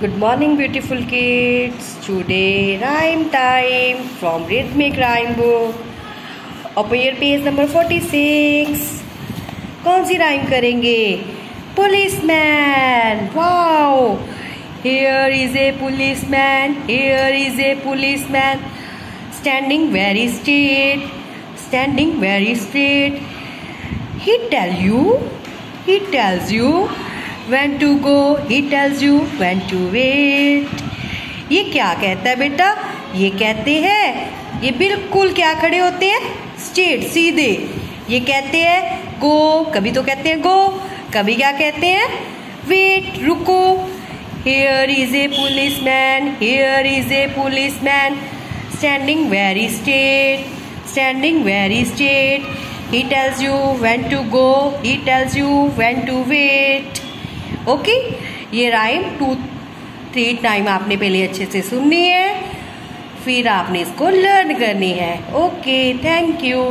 Good morning, beautiful kids. Today, rhyme time from Rhythmic Rhyme Book. Open your page number 46. कौन सी rhyme करेंगे policeman wow here is a policeman here is a policeman standing very straight standing very straight he tell you he tells you when to go, he tells you when to wait. ये क्या कहता है बेटा? ये कहते हैं, ये बिल्कुल क्या खड़े होते हैं? स्ट्रेट सीधे। ये कहते हैं गो कभी तो कहते हैं गो कभी क्या कहते हैं? वेट रुको. Here is a police man here is a police man standing very straight standing very straight he tells you when to go, he tells you when to wait. Okay ये राइम टू थ्री टाइम आपने पहले अच्छे से सुननी है, फिर आपने इसको लर्न करनी है। Okay thank you